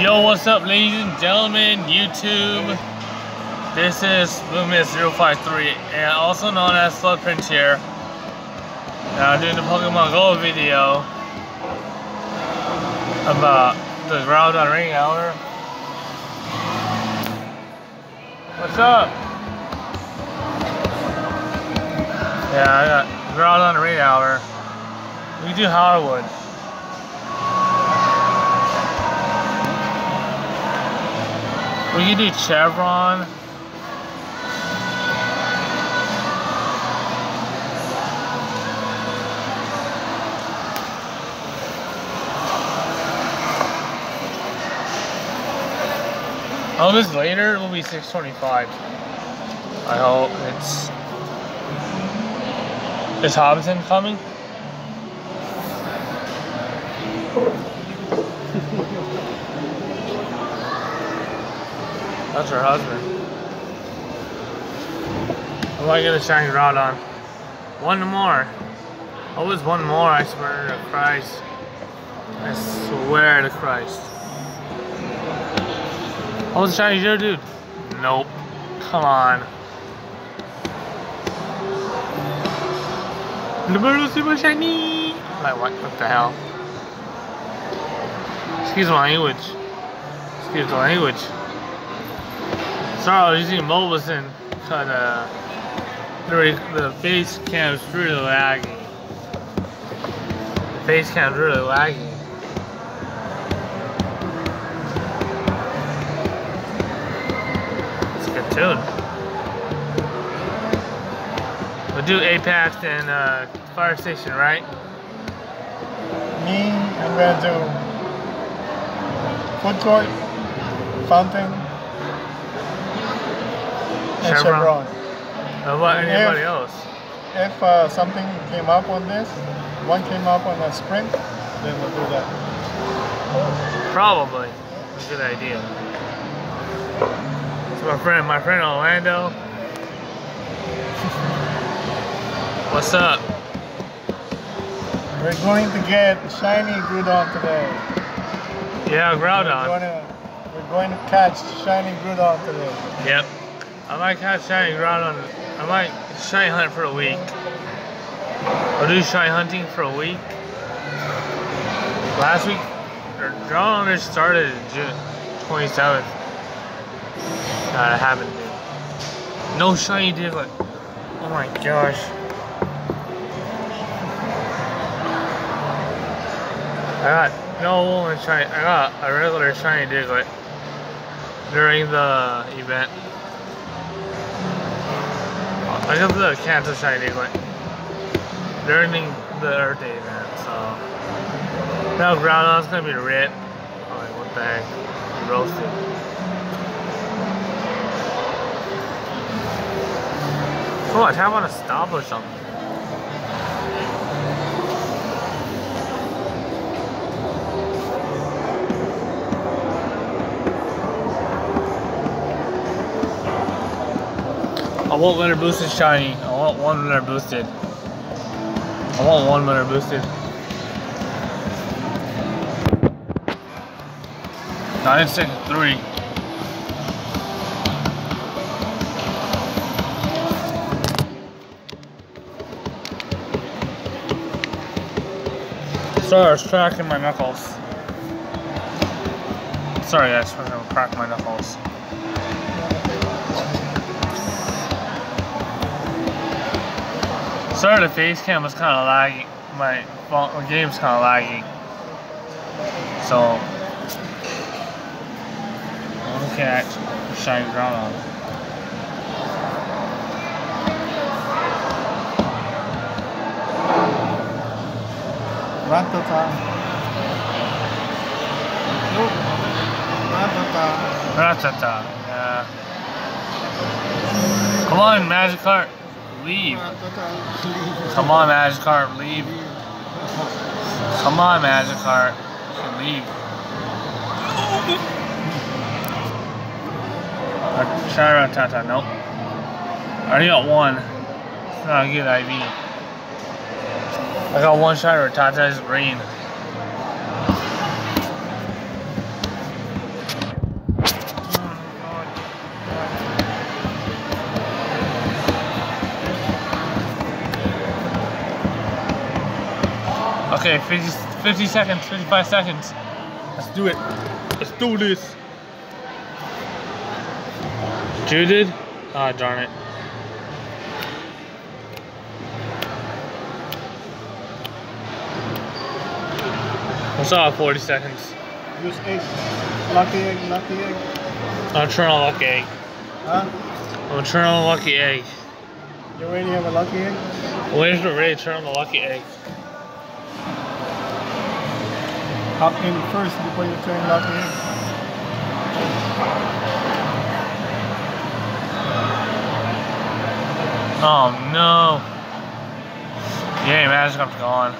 Yo, what's up, ladies and gentlemen, YouTube? This is Loomis053, and also known as Floodprince here. Now, doing the Pokemon Go video about the Ground on Raid Hour. What's up? Yeah, I got Groudon Raid Hour. We do Hardwood. We can do Chevron. Oh, this later will be 625. I hope it's. Is Hobson coming? That's her husband. I might get a shiny on. One more. Always one more, I swear to Christ. I swear to Christ. Oh, a shiny dude. Nope. Come on. The super shiny. Like what? What the hell? Excuse my language. Excuse the language. Was using Bulbasaur because uh, the, the face cam is really laggy. The face cam is really laggy. It's a good tune. We'll do Apex and uh, Fire Station, right? Me, I'm gonna do food court, fountain, Chevron. Chevron. How about anybody If- else? If uh, something came up on this, one came up on a sprint, then we'll do that. Probably. A good idea. It's my friend, my friend Orlando. What's up? We're going to get shiny Groudon today. Yeah, We're Groudon. going to, we're going to catch shiny Groudon today. Yep. I might catch shiny Groudon. I might shiny hunt for a week. I'll do shiny hunting for a week. Last week, Groudon just started June 27th. God, I haven't. No shiny Diglett. Oh my gosh. I got no shiny. I got a regular shiny Diglett during the event. I got the cancel shiny Diglett during the Earth Day event. So now Groudon's gonna be. Oh, like what the heck? Roasted. Oh, I tap on a stop or something. Won't let boosted shiny. I want one winner boosted. I want one winner boosted. Nine six three. Sorry, I was cracking my knuckles. Sorry, I was gonna crack my knuckles. Sorry, the face cam was kind of laggy. My, phone, my game's kind of laggy. So, I want to catch shiny Groudon. Rattata. Nope. Rattata. Rattata. Yeah. Come on, Magic Magikarp. Leave. Come on, Magikarp. Leave. Come on, Magikarp. Leave. Uh, Try Rattata. Nope. I already got one. It's not a good IV. I got one shot of Rattata's green. Okay, 50, 50 seconds, 55 seconds. Let's do it. Let's do this. Drew did? Ah, darn it. What's up, 40 seconds? Use egg. Lucky egg, lucky egg. I'm turn on lucky egg. Huh? I'm turn on lucky egg. You already have a lucky egg? Where's the ready turn on the lucky egg? Hop in first before you turn lucky egg. Oh no. Yeah, Magikarp's gone.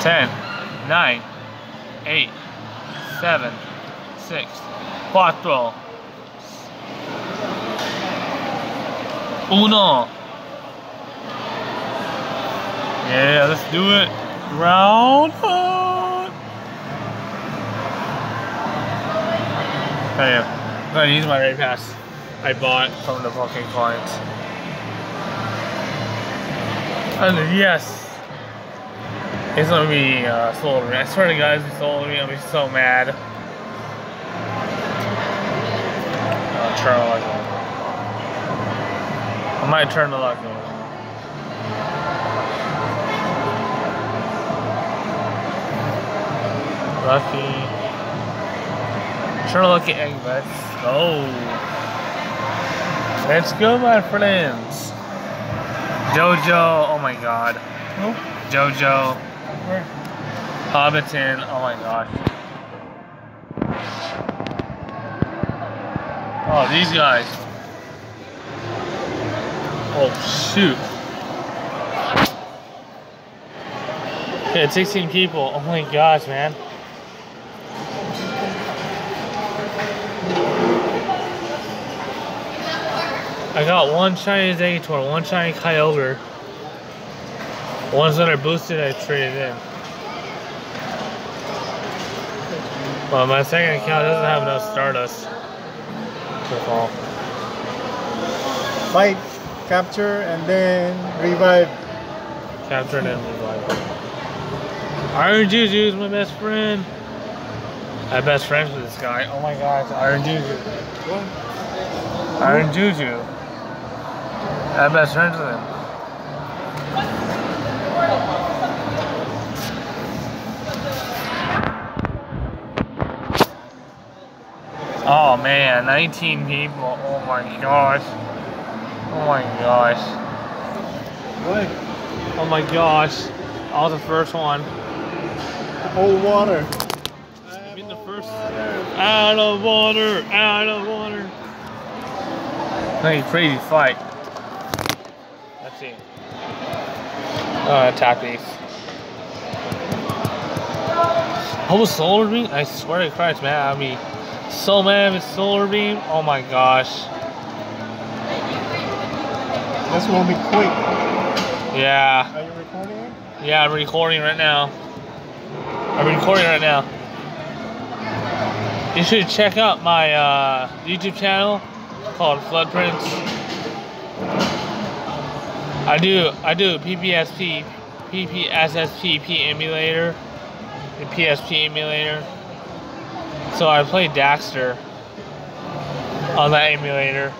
10, 9, 8, 7, 6, 4, Uno. Yeah, let's do it. Round one. Hey, I'm gonna use my raid pass I bought from the fucking client. And yes, it's gonna be uh, sold. I swear to God, it's sold me. I'll be so mad. I'll turn the on. I might turn the light on. Lucky. Lucky egg, let's go. Let's go, my friends. Jojo, oh my god. No? Jojo, Where? Hobbiton, oh my gosh. Oh, these guys. Oh, shoot. Okay, 16 people. Oh my gosh, man. I got one Chinese Agator, one Chinese Kyogre. Ones that are boosted, I traded in. Well, my second account doesn't have enough Stardust. That's all. Fight, capture, and then revive. Capture and then revive. Iron Juju is my best friend. I have best friends with this guy. Oh my gosh, Iron Juju. Iron Juju. I have best friends with him. Oh man, 19 people. Oh my gosh. Oh my gosh. What? Oh my gosh. I was the first one. Old water. Been the first. Out of water, out of water. Like a crazy fight. See. Oh, attack these. Oh, solar beam? I swear to Christ, man, I mean, so mad with solar beam. Oh my gosh. This will be quick. Yeah. Are you recording it? Yeah, I'm recording right now. I'm recording right now. You should check out my uh, YouTube channel called Flood Floodprince. I do I do PPSP, PPSSPP emulator, the PSP emulator. So I play Daxter on that emulator.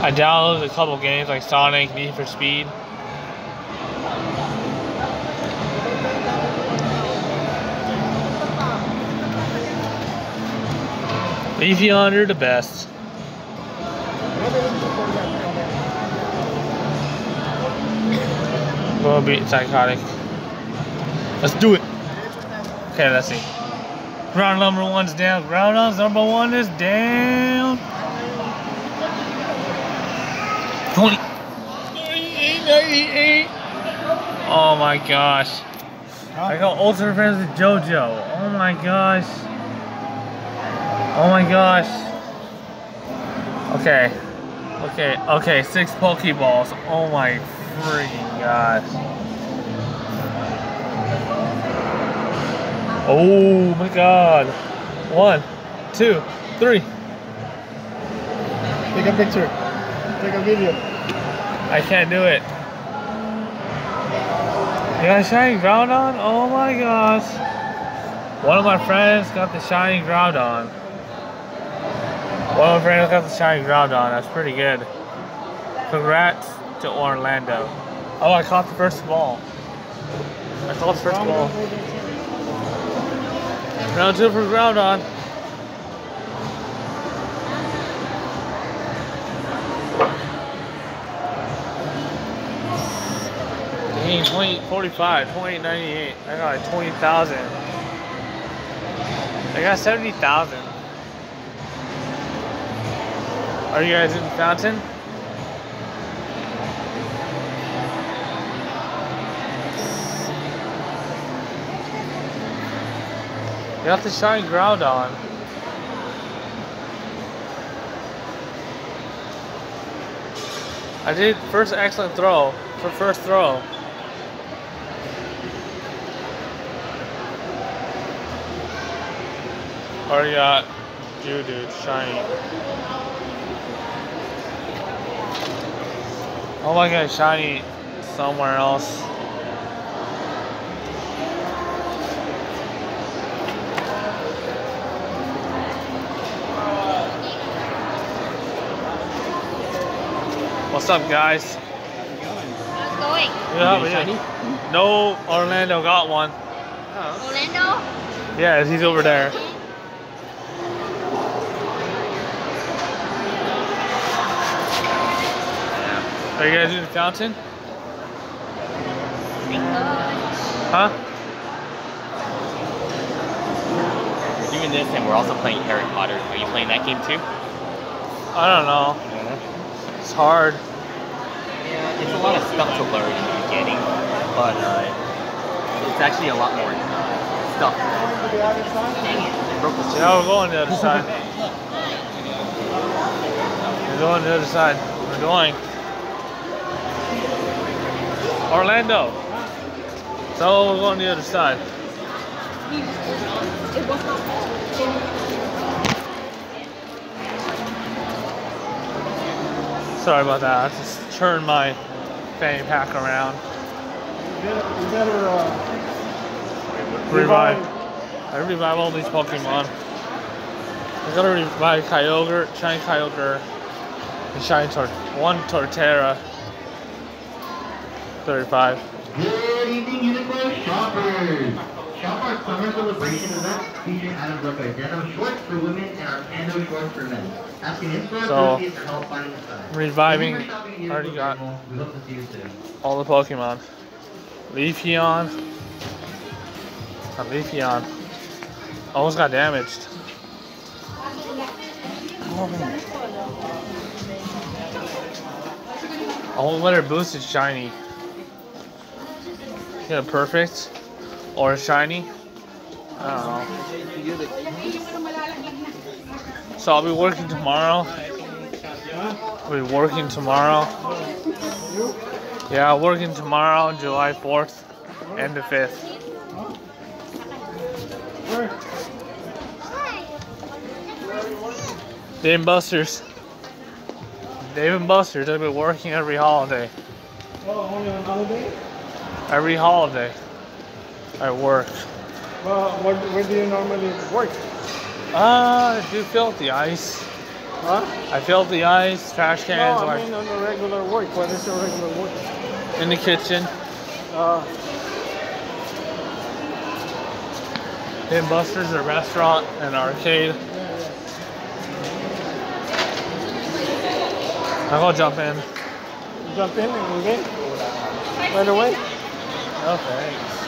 I downloaded a couple games like Sonic, Need for Speed. Leafy Yonder, the best. Gonna be psychotic. Let's do it. Okay, let's see. Round number one's down. Round number one is down. 20. 38, 98. Oh my gosh. I got ultimate friends with JoJo. Oh my gosh. Oh my gosh. Okay. Okay, okay, six Pokeballs. Oh my gosh. Uh, oh my god. One, two, three. Take a picture. Take a video. I can't do it. You got a shiny Groudon? Oh my gosh. One of my friends got the shiny Groudon. One of my friends got the shiny Groudon. That's pretty good. Congrats to Orlando. Oh, I caught the first ball. I caught the first ball. Round two for Groudon. Dang, 20, 45, 2898. I got like 20,000. I got 70,000. Are you guys in the fountain? You got the shiny Groudon. I did first excellent throw for first throw. Already got dude shiny. Oh my god, shiny somewhere else. What's up, guys? How's it going? Yeah, yeah. No, Orlando got one. Orlando? Yeah, he's over there. Are you guys in the fountain? Huh? We're doing this and we're also playing Harry Potter. Are you playing that game too? I don't know. It's hard. A lot of stuff to learn in the beginning, but uh, it's actually a lot more uh, stuff. Dang Yeah, we're going the other side. We're going the other side. We're going. Orlando. So we're going the other side. Sorry about that. I just turned my fanny pack around. You better, you better uh, Revive. I revive all these Pokemon. I gotta revive Kyogre, Shiny Kyogre, and Shiny Tor one Torterra. 35. Summer celebration event featuring items like our denim shorts for women and our pando shorts for men. Asking in-store So, associates for help finding the size. reviving, for shopping at already got- We hope to see you soon. All the Pokemon. Leafeon. A Leafeon. Almost got damaged. Only letter boost is shiny. Get a perfect or shiny. So I'll be working tomorrow. I'll be working tomorrow. Yeah, working tomorrow, July 4th and the 5th. Dave and Buster's. Dave and Buster's, they've been working every holiday. oh, only on holiday? Every holiday. I work. Well, where, where do you normally work? Uh, I do fill the ice. Huh? I fill the ice, trash cans. No, I like mean on the regular work. What is your regular work? in the kitchen. Uh, and Buster's, a restaurant and arcade. I'll go jump in. jump in and move in? Right away? No thanks.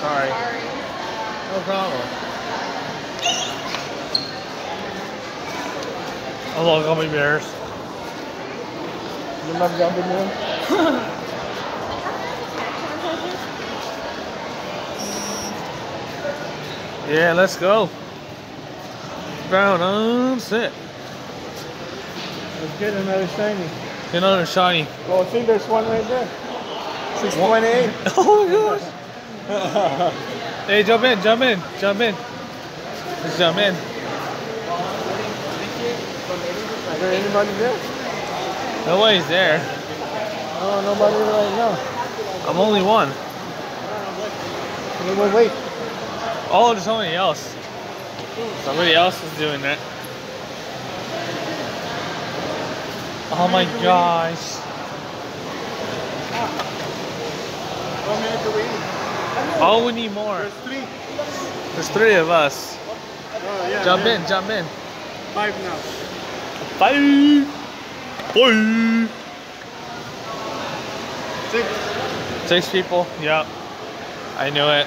Sorry. No problem. Hello, gummy bears. You love jumping in? Yeah, let's go. Brown on set. Let's get another shiny. Get another shiny. Oh, see, there's one right there. 628. Oh my gosh. hey, jump in, jump in, jump in. Let's jump in. Is there anybody there? Nobody's there. No, nobody right now. I'm only one. Wait, wait, wait. Oh, there's somebody else. Somebody else is doing that. Oh my gosh. One minute to wait. Oh, we need more. There's three. There's three of us. Oh, yeah. Jump yeah. in, jump in. Five now. Bye. Bye. Six. Six people. Yep. I knew it.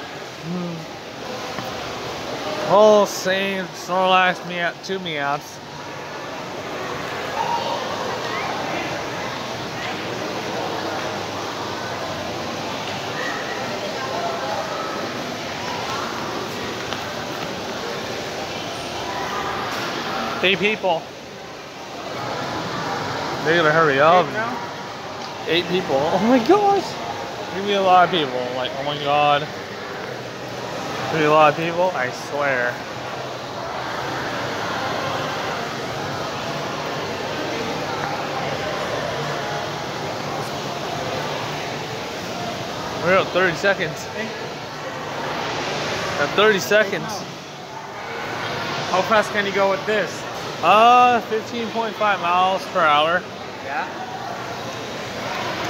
Oh, same Snorlax meow, two meows. Eight people. They gotta hurry up. Eight? Eight people. Oh my gosh. Give me a lot of people. Like, oh my god. Give me a lot of people. I swear. We're at 30 seconds. At 30 seconds. How fast can you go with this? Uh, 15.5 miles per hour. Yeah.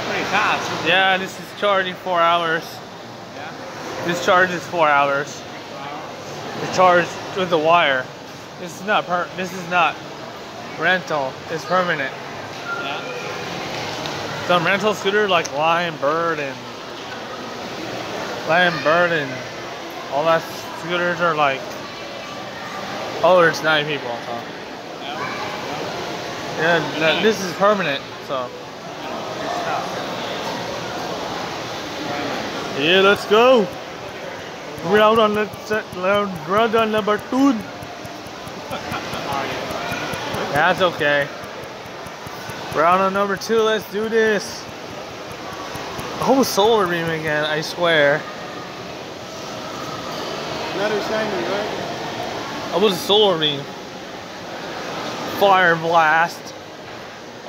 Pretty fast. Yeah, this is charging four hours. Yeah. This charge is four hours. It's charged with the wire. This is not per. This is not rental. It's permanent. Yeah. Some rental scooter like Lime Bird and Lime Bird and all that scooters are like. Oh, there's nine people. So. Yeah, this is permanent. So. Yeah, let's go. Round on the set, round, round on number two. That's okay. Round on number two, let's do this. Oh, solar beam again, I swear. Another shiny, right? I was a solar beam. Fire blast.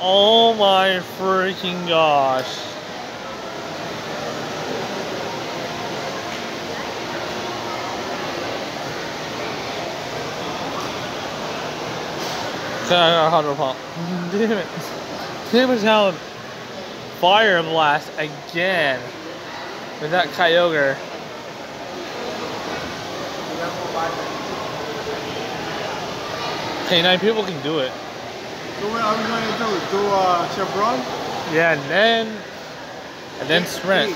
Oh my freaking gosh. I got a hydro pump. Damn it. Damn it, how fire blast again. With that Kyogre. Hey, nine people can do it. So what are we going to do? Do uh, chevron? Yeah, and then and then sprint.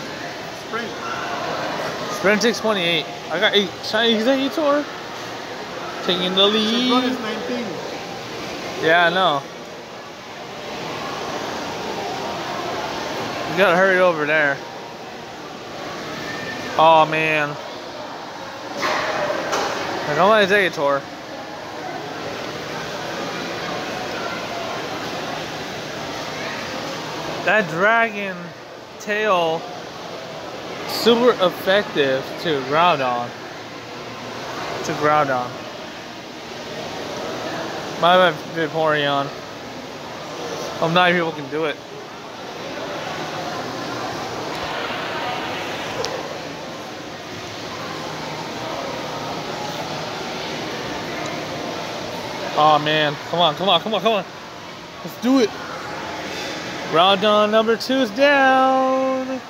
Sprint. Sprint 628. I got eight shiny Exeggutor. Taking the lead. Chevron is lead. 19. Yeah, I know. You gotta hurry over there. Oh man. I don't want to take a tour. That dragon tail super effective to Groudon. To Groudon. My Vaporeon. Oh, nine people can do it. Oh man, come on, come on, come on, come on. Let's do it. Groudon number two is down.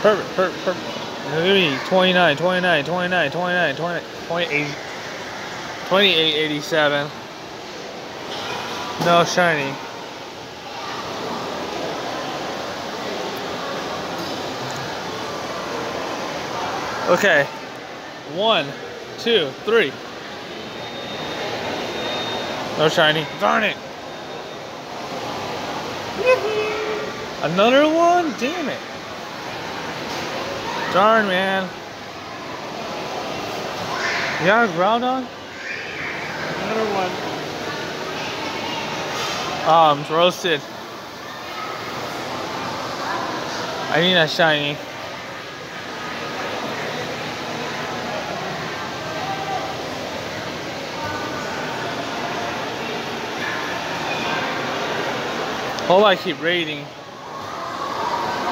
Perfect, perfect, perfect. Look 29, 29, 29, 29, 29, 28, 28, 87. No shiny. Okay. One, two, three. No shiny. Darn it. Another one? Damn it. Darn, man. You got a Groudon? Another one. Um, roasted. I need a shiny. Hope I keep reading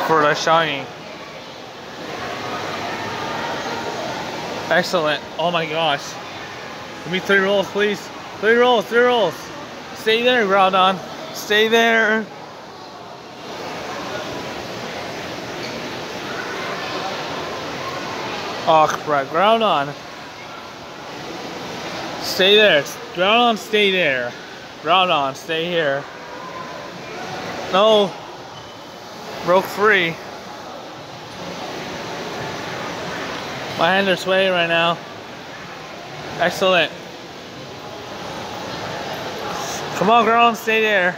for the shiny. Excellent. Oh my gosh. Give me three rolls, please. Three rolls, three rolls. Stay there, Groudon. Stay there. Oh crap, Groudon. Stay there. Groudon, stay there. Groudon, stay here. No. Broke free. My hands are swaying right now. Excellent. Come on, girl, stay there.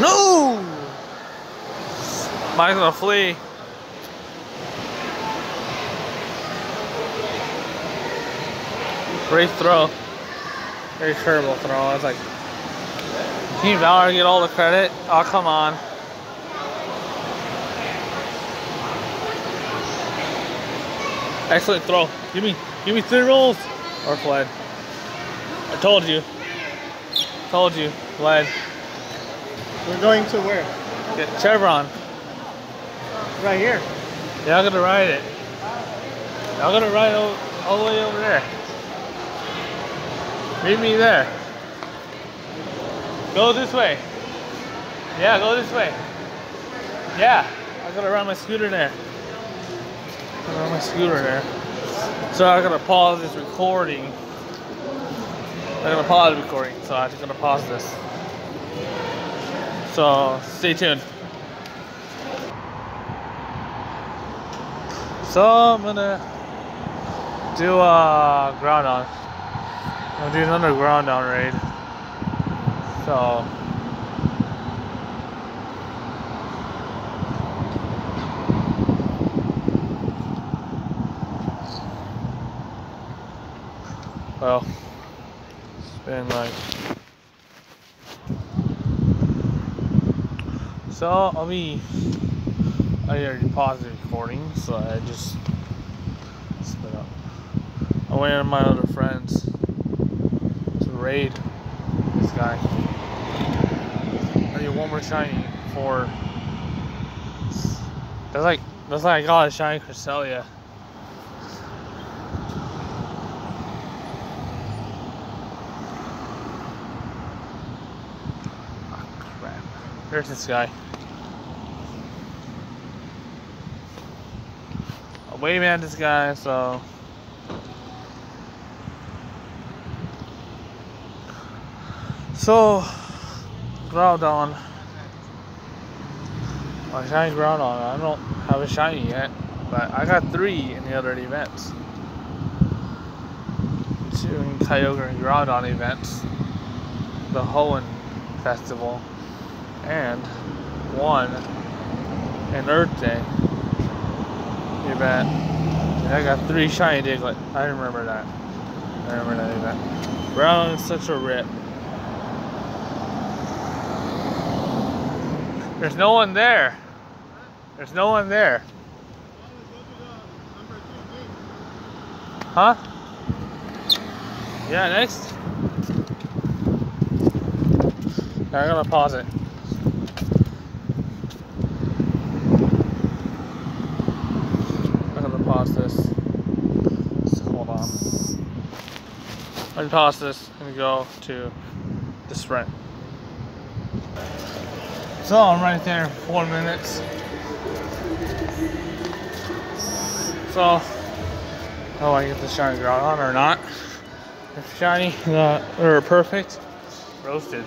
No! Mike's gonna flee. Great throw. Very terrible throw. I was like, Team Valor get all the credit. Oh, come on. Excellent throw. Give me, give me three rolls. Or fled. I told you. Told you. Fled. We're going to where? Get Chevron. Right here. Yeah, I'm gonna ride it. I'm gonna ride all, all the way over there. Meet me there. Go this way. Yeah, go this way. Yeah, I'm gonna ride my scooter there. I'm gonna ride my scooter there. So I'm gonna pause this recording. I'm gonna pause the recording, so I'm just gonna pause this. So stay tuned. So I'm gonna do a Groudon. I'm gonna do another Groudon raid. So well it's been like so I'll be I already paused the recording so I just spit up. I went with my other friends to raid this guy. I need one more shiny for. That's like that's like I got a shiny Cresselia. Crap. There's this guy. I'm waving at this guy, so So, Groudon. My shiny Groudon. I don't have a shiny yet, but I got three in the other events. Two in Kyogre and Groudon events, the Hoenn Festival, and one in Earth Day event. And I got three shiny Diglett. I remember that. I remember that event. Brown is such a rip. There's no one there. There's no one there. Huh? Yeah, next. I'm gonna pause it. I'm gonna pause this. So hold on. Unpause this and go to the sprint. So I'm right there, four minutes. So, oh, I get the shiny Groudon or not? If shiny uh, or perfect, roasted.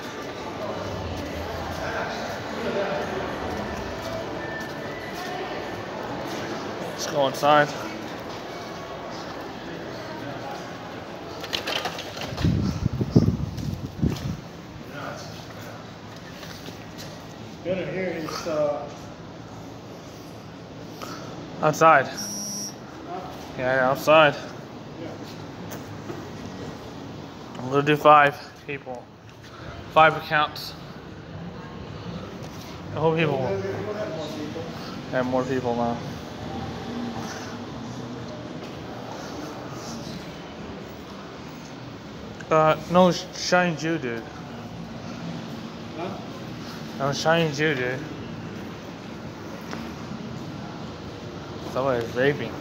Let's go inside. Good to uh, Outside. Yeah, outside. I'm gonna do five people. Five accounts. I hope people have more people now. Uh, no, Shine Jew, dude. I'm shining you, dude. Somebody's vaping.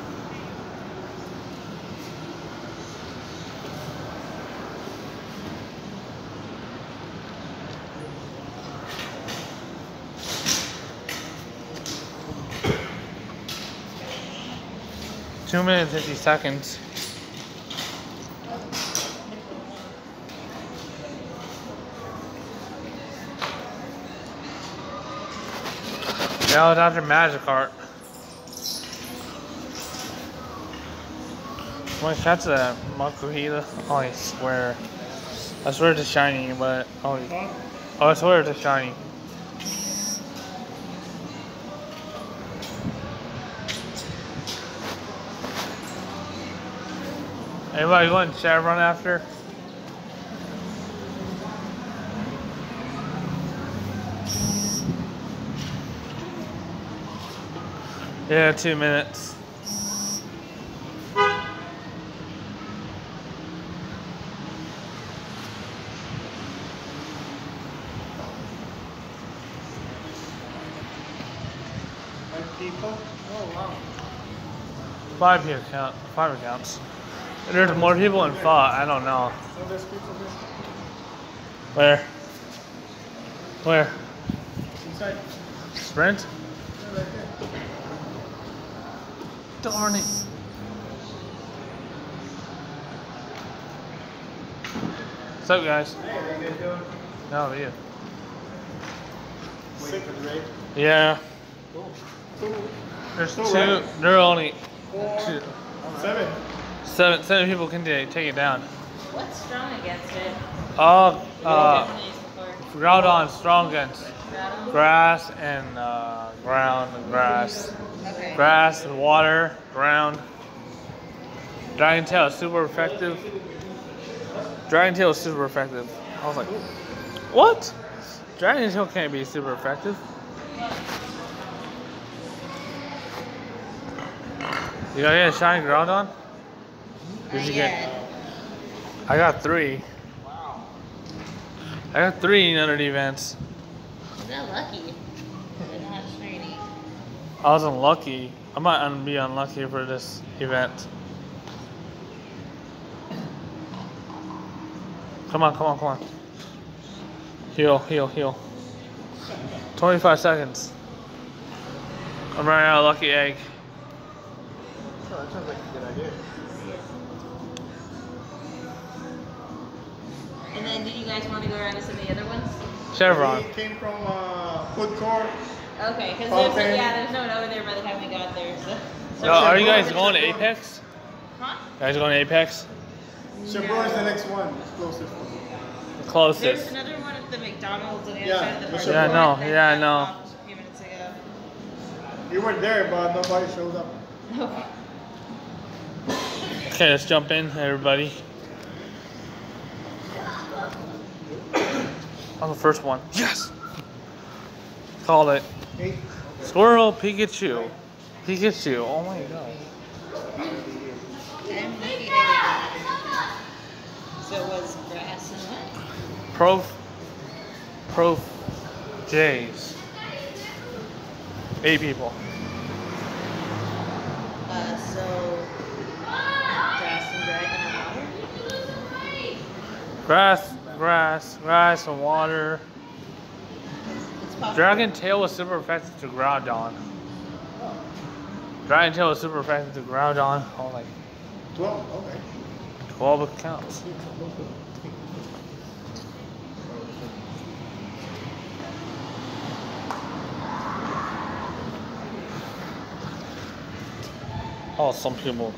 Two minutes, 50 seconds. Now Dr. Magikarp. I catch a Makuhita, oh I swear. I swear it's shiny, but oh, oh I swear it's shiny. Anybody going to Chevron after? Yeah, two minutes. Five here count. Five accounts. There's more people in thought. I don't know. So there's people there. Where? Where? Inside. Sprint? Right there. Darn it. What's up, guys? Hey, how you guys doing? How are you? Waiting for the raid. Yeah. Cool. Two, There's Two, two. right? There are only four, two. seven. Seven. Seven people can take it down. What's strong against it? Uh, uh, Different. Groudon strong against grass and uh, ground and grass. Okay. Grass and water, ground. Dragon Tail is super effective. Dragon Tail is super effective. I was like, what? Dragon Tail can't be super effective. You got get a shiny Groudon? Did Not you yet. get? I got three. Wow. I got three in under the events. You got lucky. They're not shiny. I was unlucky. I might be unlucky for this event. Come on, come on, come on. Heal, heal, heal. 25 seconds. I'm running out of lucky egg. Oh, that sounds like a good idea. And then, did you guys want to go around to some of the other ones? Chevron. We came from uh, food court. Okay, because Fountain. there's yeah, there's no one over there by the time we got there. So. Uh, are you guys Chevron. going to Apex? Huh? guys going to Apex? Chevron is the next one. It's closest. The There's closest. another one at the McDonald's on the Yeah, other side of the the parking Yeah, I know, lot that yeah, I got know. A few minutes ago. You were there, but nobody showed up. Okay. Okay, let's jump in, everybody. On the first one. Yes! Called it. Squirrel Pikachu. Pikachu. Oh my god. And lucky egg. So it was grass and what? Prof. Prof. Jays. Eight people. Uh, so grass and dragon and water. Grass, grass, grass, and water. Dragon Tail was super effective to Groudon. Dragon Tail was super effective to Groudon. Oh, like Twelve. Okay. 12 accounts. Oh, some people.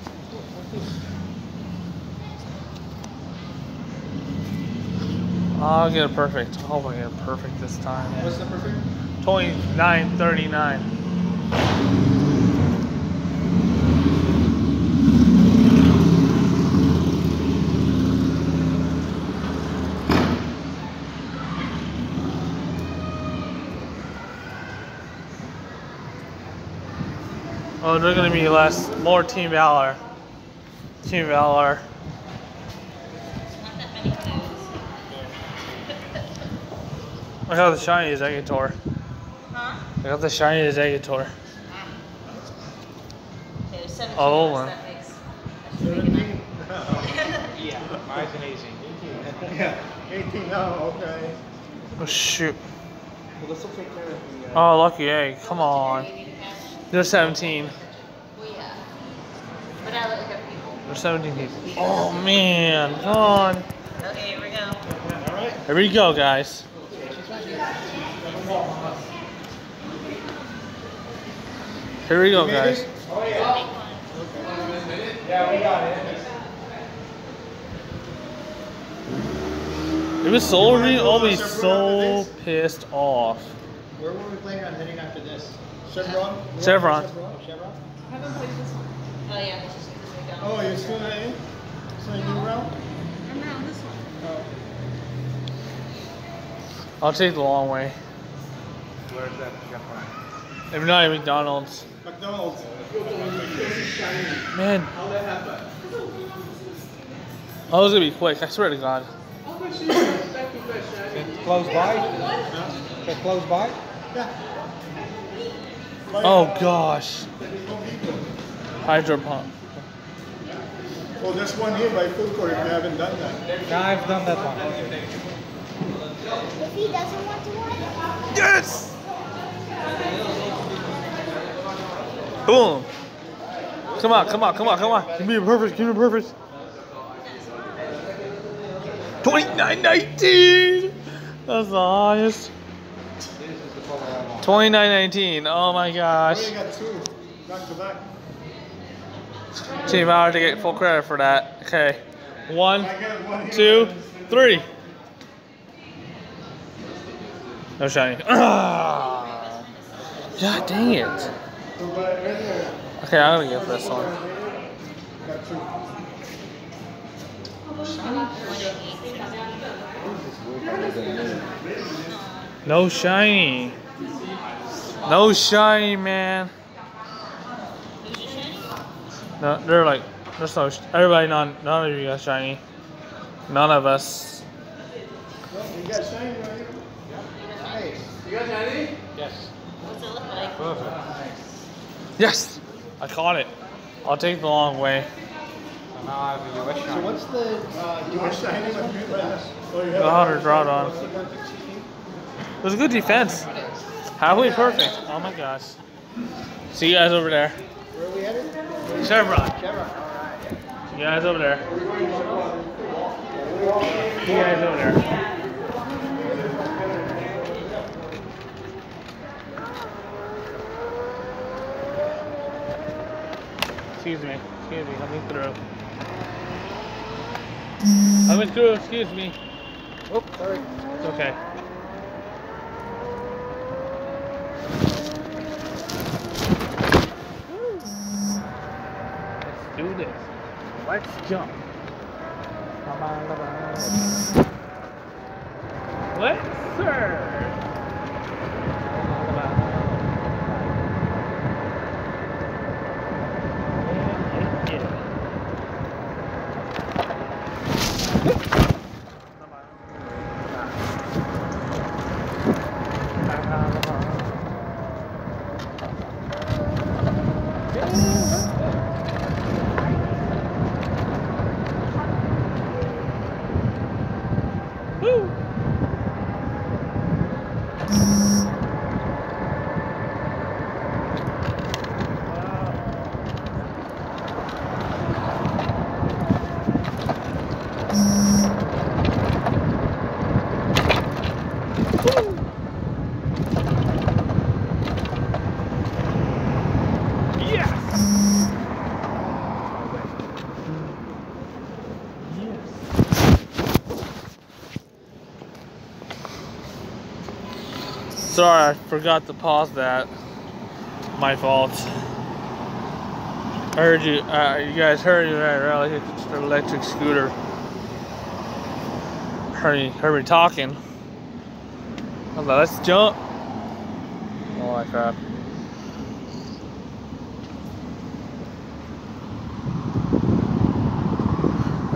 I'll get it perfect. I hope I get it perfect this time. What's the perfect? 29.39. Oh, they're gonna be less, more Team Valor. Team Valor. Not that many clues. I got the shiny Exeggutor. Huh? I got the shiny Exeggutor. Okay, there's 17 Oh, of us, one. that makes. That's big enough. Yeah, mine's an 18. Yeah, 18 now, okay. Oh shoot. Well, this will take care of the. Uh, oh, lucky egg. Come on. Do you need a pass? There's 17. Well, yeah. But I look at people. There's 17 people. Oh man, come on. Okay, here we go. All right. Here we go, guys. Here we go, guys. If it's soul ring, I'll be so pissed off. Where were we playing on heading after this? Chevron? Chevron. Oh, Chevron? Oh, yeah, this is this is Oh, you're still in? So you new round? I'm not on this one. Oh. I'll take the long way. Where's that Chevron? If not at McDonald's. McDonald's. Man. Oh, it's gonna be quick. I swear to God. Close by? Is that close by? Yeah. Oh gosh. Hydro pump. Well, there's one here by food court if you haven't done that. No, I've done that one. If he doesn't want to Yes! Boom! Come on, come on, come on, come on. Give me a purpose, give me a purpose. 2919! That's the highest. 2919. Oh my Oh, gosh. you got two back to back. Team Power to get full credit for that. Okay. One, I got one here. two, three. No shiny. Ah. God dang it. Okay, I'm gonna get this one. No shiny. No shiny, man. No, they're like, there's no. Everybody, none, none of you got shiny. None of us. Well, you got shiny right here. Nice. Yes. What's it look like? Perfect. Yes, I caught it. I'll take the long way. So now I have a US So what's the, uh, you were shiny one here right? Oh, you have The hunter drawed on. What's the one to cheat? It was a good defense. Halfway perfect. Oh my gosh. See you guys over there. Where are we headed? Chevron. Chevron, alright. See you guys over there. See you guys over there. Excuse me. Excuse me. Let me through. Let me through. Excuse me. Oh, sorry. It's okay. Let's do this. Let's jump. Let's serve. Woo! Yes! Sorry, I forgot to pause that. My fault. I heard you, uh, you guys heard me right? Like it's an electric scooter. Heard me, heard me talking. I like, let's jump. Oh my crap.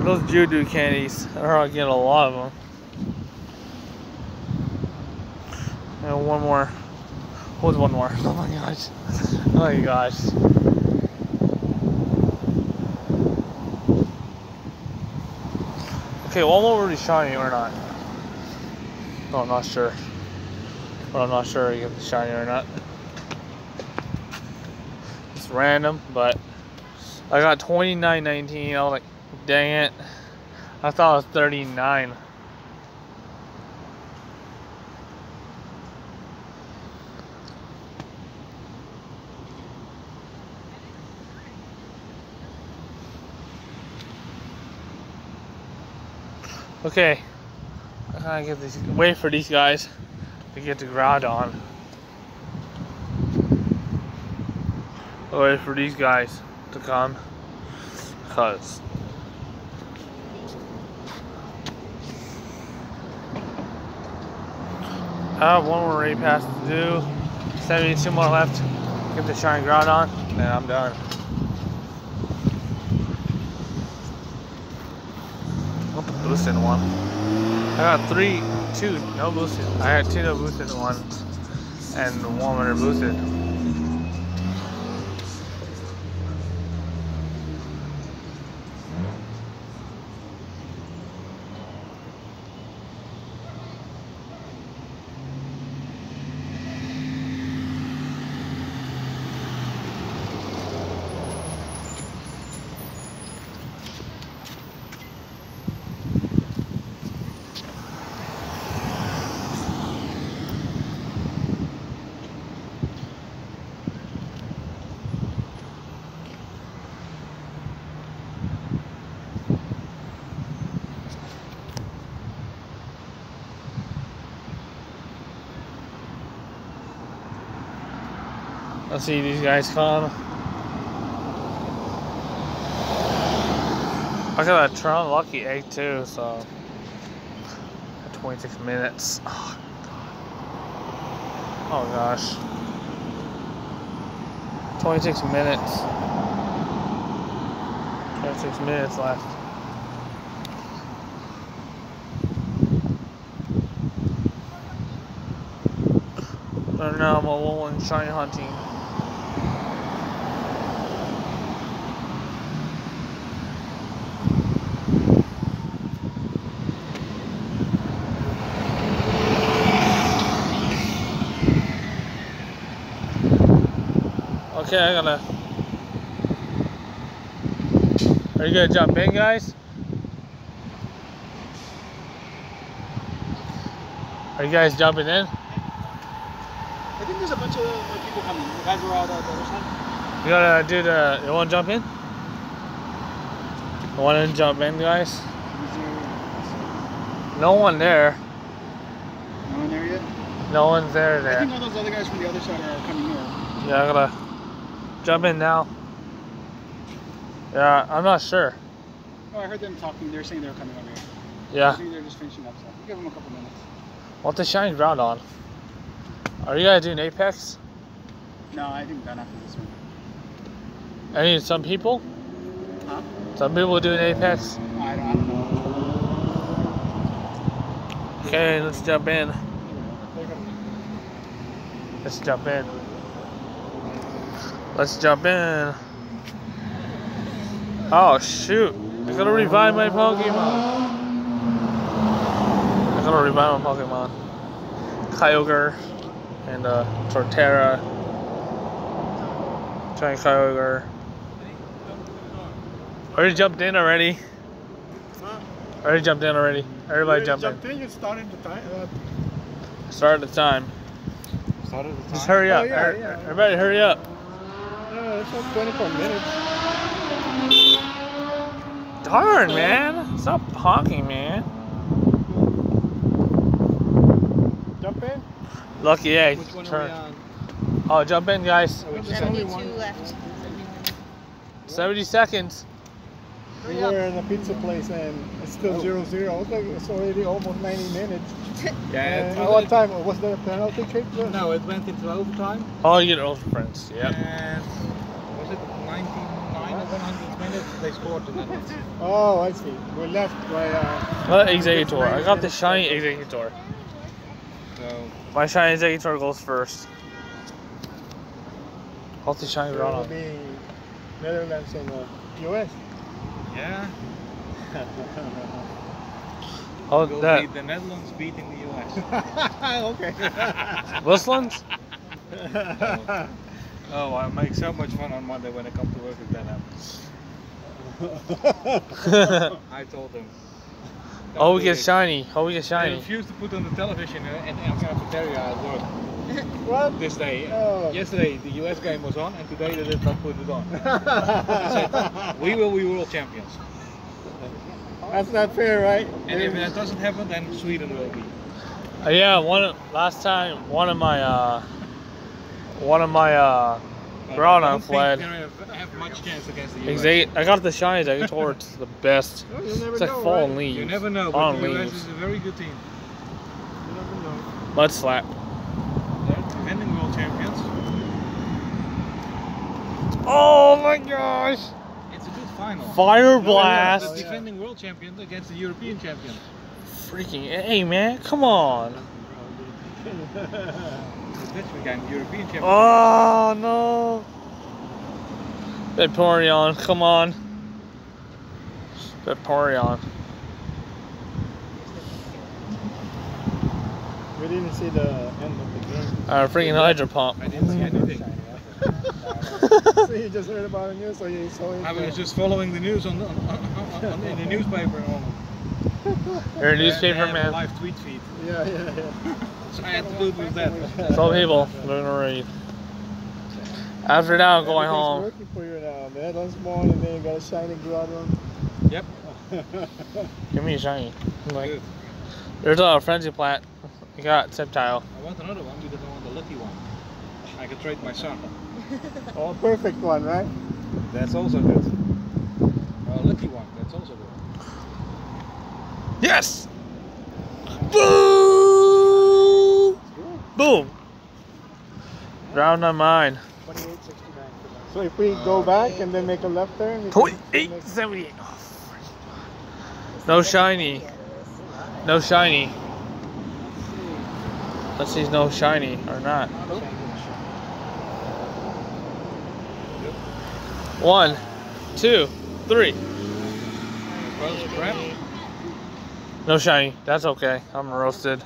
Those Judo candies, I heard I get a lot of them. And one more. Hold one more. Oh my gosh. Oh my gosh. Okay, one more really shiny or not? No, I'm not sure. But I'm not sure if it's shiny or not. It's random, but I got 29.19. I was like, dang it. I thought it was 39. Okay. I gotta get these wait for these guys to get to Groudon. Wait for these guys to come. Cause I have one more raid pass to do. 72 more left. Get the shine Groudon, and I'm done. In one. I got three, two no boosted. I had two no boosted ones, and one are boosted. Let's see these guys come. I got a Tron Lucky egg too, so 26 minutes. Oh, oh gosh. 26 minutes. 26 minutes left. But now I'm alone shiny hunting. Okay, I gotta. Are you gonna jump in, guys? Are you guys jumping in? I think there's a bunch of uh, people coming. The guys are out at the other side. You gotta do the. You wanna jump in? You wanna jump in, guys? No one there. no one there yet? No one's there I think all those other guys from the other side are coming here. Yeah, I gotta jump in now. Yeah, I'm not sure. Oh, I heard them talking. They were saying they were coming over here. I Yeah. think they're just finishing up stuff. Give them a couple minutes. Want the shiny Groudon? Are you guys doing Apex? No, I think done after this one. Any some people? Huh? Some people doing Apex. I don't, I don't know. Okay, let's jump in. Let's jump in. Let's jump in. Oh shoot! I gotta revive my Pokemon. I gotta revive my Pokemon. Kyogre and uh, Torterra. Giant Kyogre. Already jumped in already. Already jumped in already. Everybody jumped in. in. You started the time. Uh, Start at the time. Started the time. Just hurry up. Oh, yeah, yeah. Everybody hurry up. No, it's not 24 minutes. Darn, man. Stop honking, man. Jump in. Lucky egg. Which one Turn. are Oh, jump in, guys. Oh, we on? There's only 72 left. 70 seconds. We were in a pizza place and it's still Oh. zero zero. I was it's already almost 90 minutes. Yeah, And at what time? Was there a penalty kick? No, it went into overtime. Oh, you get old friends. Yep. And was it 99 or 100 minutes? They scored and then it's Oh, I see. We're left by. Uh, Well, Exeggutor. I got the shiny Exeggutor. So My shiny Exeggutor goes first. Healthy shiny It will Groudon. be Netherlands and uh, US. yeah, Oh, will that be the Netherlands beating the US. okay. Whistlands? oh, I make so much fun on Monday when I come to work if that happens. I told them. oh, Don't we get this. shiny. Oh, we get They shiny. refused to put on the television and I'm going to tell you at work what? this day. Oh. Yesterday the US game was on and today they did not put it on. They said, we will be world champions. That's not fair, right? And if that doesn't happen, then Sweden will be. Uh, yeah, one last time, one of my uh, one of my uh, But Groudon I don't think fled. have, have much chance against the US. I got the shiny Exeggutor. It's the best. You never It's like know, fallen right? leaves. You never know, but Fallen the US leaves. is a very good team. You never know. Mud slap. They're defending world champions. Oh my gosh! It's a good final. Fire The blast! defending world champion against the European champion. Freaking hey man, come on! The Dutch European champion. Oh no! Vaporeon, come on! Vaporeon. We didn't see the end of the game. Uh, freaking Hydro Pump. I didn't see anything. So you just heard about the news, so you saw it. I was just following the news on, the, on, on, on in the newspaper and. You're a newspaper they a man. live tweet feed. Yeah, yeah, yeah. So I had to do with that. Some people learn to read. After that, I'm going Everything's home. working for you now. man. Netherlands won, and then you got a shiny Groudon. Yep. Give me a shiny. I'm like, Good. there's a Frenzy Plant. You got Sceptile. I want another one because I want the lucky one. I can trade my son. Oh, perfect one, right? That's also good. A lucky one. That's also good. Yes! Boom! Boom! Round on mine. 28.69. So if we go back and then make a left turn, we can- 28, 78. Oh, no shiny. No shiny. Let's see if no shiny or not. One, two, three. No shiny. That's okay. I'm roasted.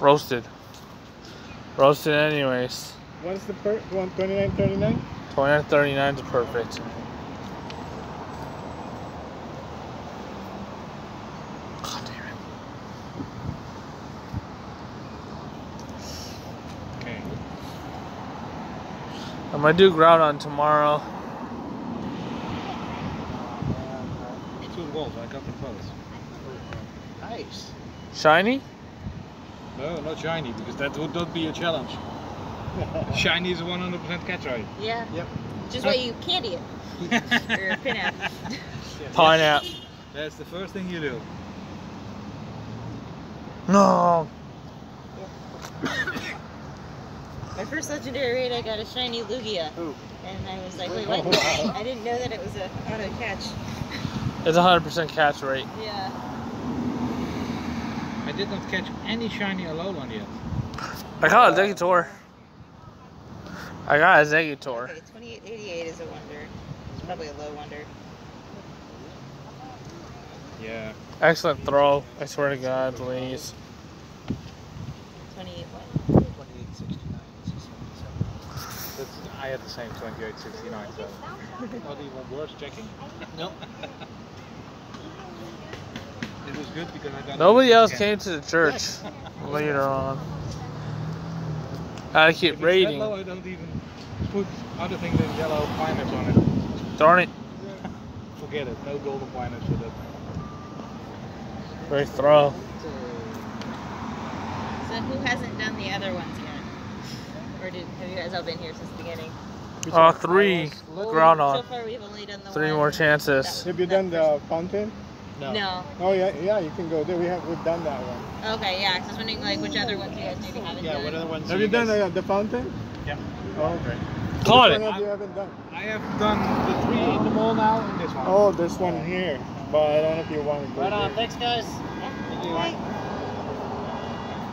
Roasted. Roasted anyways. What's the per one? 29.39. 2939 is perfect. God damn it. Okay. I'm gonna do Groudon tomorrow. Two balls. I got them both. Nice. Shiny? No, not shiny because that would not be a challenge. shiny is a 100% catch rate. Yeah. Yep. Just why you candy it. or pin it. Pineapple. That's the first thing you do. No. My first legendary raid, I got a shiny Lugia. Ooh. And I was like, oh, wait, what? Oh, wow. I didn't know that it was a auto catch. It's a 100% catch rate. Yeah. I did not catch any shiny Alolan yet. I got a Exeggutor. I got a Exeggutor. Okay, 2888 is a wonder. It's probably a low wonder. Yeah. Excellent throw. I swear to God, please. 28 what? 2869. That's, I had the same 2869, so not even worth checking. Nope. It was good because I got. Nobody else Yeah. came to the church later on. I keep If it's rating. I don't even put other things than yellow pineapples on it. Darn it. Forget it. No golden pineapples with it. Great throw. So who hasn't done the other ones yet? Or did have you guys all been here since the beginning? Uh, three. So Groundhog. far we've only done the Three one. more chances. Have you done the fountain? No. Oh yeah, yeah. You can go there. We have we've done that one. Okay, yeah. 'cause I was wondering like which other ones you guys maybe haven't Yeah, done. what other ones? Have you done uh, the fountain? Yeah. Oh, okay. Caught Which it. one have you haven't done? I have done the three in the mall now and this one. Oh, there's one here, but I don't know if you want to go Right on. there. Thanks, guys. Yeah.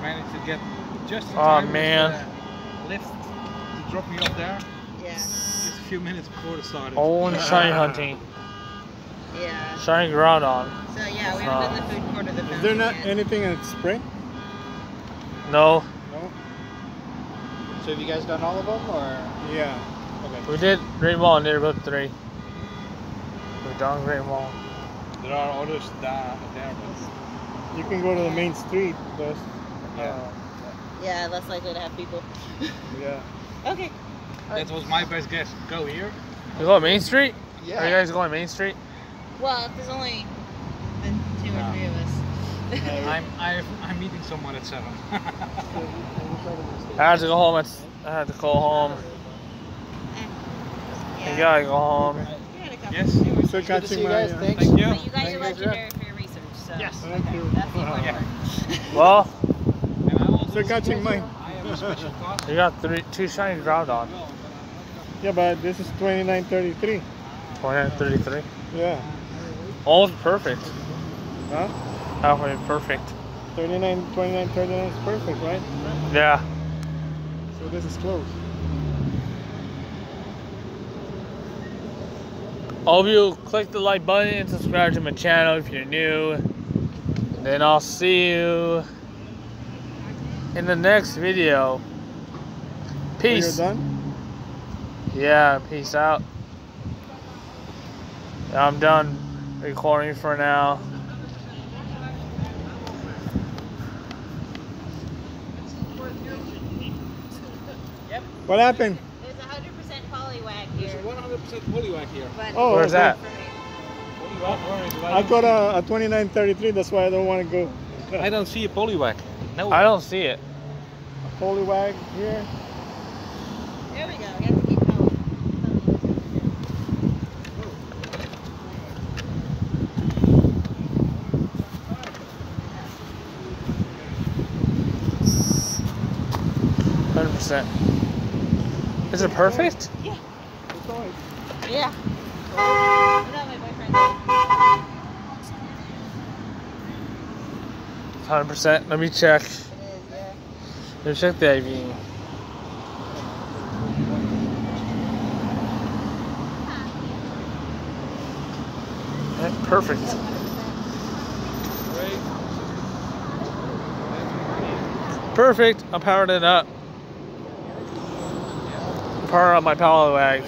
managed to get just oh Aw, with man. The lift to drop me off there. Yeah. Just a few minutes before it started. Oh, and shiny hunting. Yeah. Shiny Groudon. So yeah, we haven't done the food court of the Is there not yet. anything in spring? No, No. So have you guys done all of them, or? Yeah. we did Great Wall and Neighborhood 3. We've done Great Wall. There are others da- there, but You can go to the main street. There's, Yeah. uh, Yeah, less likely to have people. yeah. Okay. that was my best guess. Go here. You go to Main Street? Yeah. Are you guys going Main Street? Well, if there's only the two or three of us. I'm I'm I'm meeting someone at seven. I had to go home. At, I had to go home. Eh. yeah. You gotta go home. We had a couple. yes. Still Good to catching see you guys. Thanks. Thank you. But you guys Thank are you, legendary for your research, so. Yes. Thank you. That's the important Yeah. part. Well, And I catching mine. I have a special class. you got three, two shiny Groudon. Yeah, but this is 2933. 133. Yeah. Almost perfect. Huh? Halfway perfect. 39, 29, 39 is perfect, right? Yeah. So this is close. All of you, click the like button and subscribe to my channel if you're new. Then I'll see you in the next video. Peace. done? Yeah, peace out. I'm done recording for now. What happened? There's 100% Poliwag There's here. 100% Poliwag here. But Oh, Where's that? Poliwag, where is? I got a, a 2933, that's why I don't want to go. I don't see a Poliwag. No. I don't see it. Poliwag here. There we go. We have to keep poly. Hundred percent. Is it perfect? Yeah. Yeah. 100%. Let me check. Let me check the IV. Eh, perfect. Perfect. I'm powering it up. I'm up my power wag.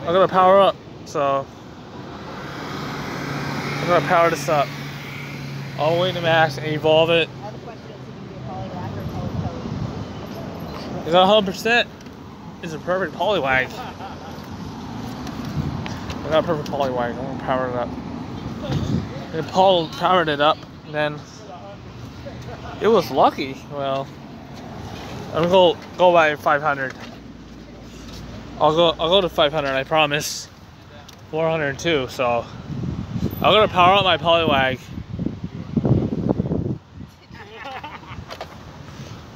I'm gonna power up, so I'm gonna power this up. All the way to max and evolve it. Is Is that 100%? It's a perfect Poliwag. I got a perfect Poliwag. I'm gonna power it up. And Paul powered it up, then it was lucky. Well, I'm gonna go go by 500. I'll go I'll go to 500. I promise. 402. So I'm gonna power up my Poliwag.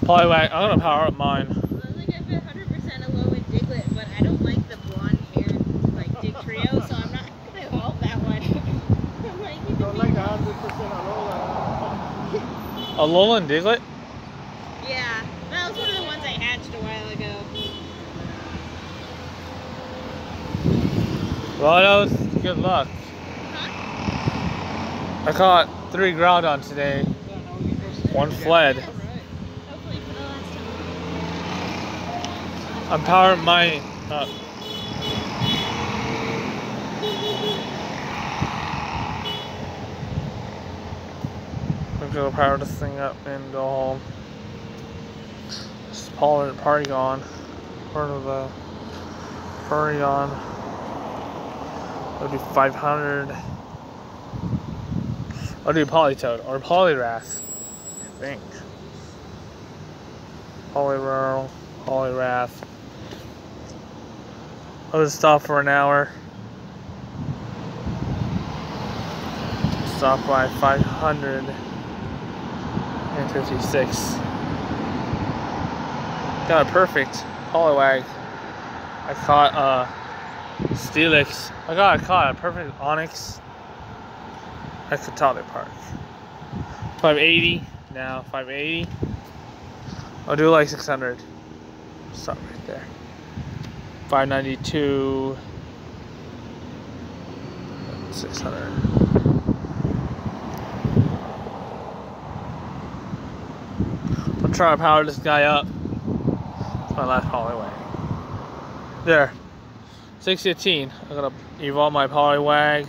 Oh, Poliwag. I'm gonna power up mine. Well, I think I've 100% alone with Diglett, but I don't like the blonde hair like Dugtrio, so I'm not gonna evolve that one. I'm like, you Don't like be- 100% Alola. Alolan Diglett. Yeah, that was one of the ones I hatched a while ago. Well, that was good luck. Huh? I caught three Groudon today. One fled. Hopefully for the last powering mine up. Uh, I'm gonna power this thing up and go home. Just Poly Porygon. Part of the Porygon. That'll be 500. I'll do Politoed or Poliwrath. I think. Poliwhirl, Poliwrath. I'll just stop for an hour. Stop by 556. Got a perfect Poliwag. I caught uh Steelix. I got I caught a perfect Onix at Catawba Park. 580. now 580. I'll do like 600. Stop right there. 592. 600. I'm trying to power this guy up. It's my last Poliwag. There. 615. I'm gonna evolve my Poliwag.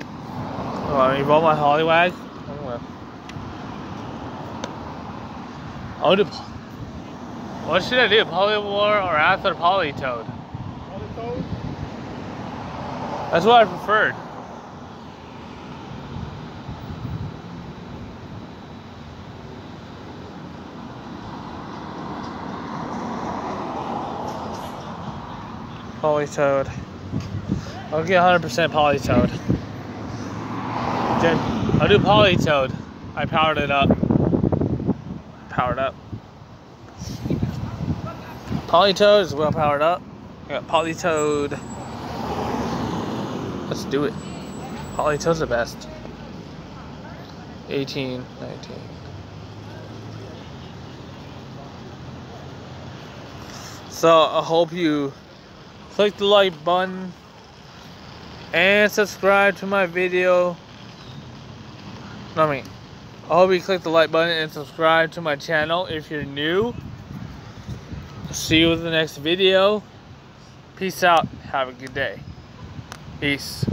Oh, evolve my Poliwag. I'm gonna. I'll do. What should I do? Polywar or after Politoed? That's what I preferred. Politoed. I'll get 100% Politoed. Then I'll do Politoed. I powered it up. Powered up. Politoed is well powered up. I got Politoed. Let's do it. Politoed's the best. 18, 19. So I hope you click the like button and subscribe to my video. No, I mean, I hope you click the like button and subscribe to my channel if you're new. See you in the next video. Peace out. Have a good day. Peace.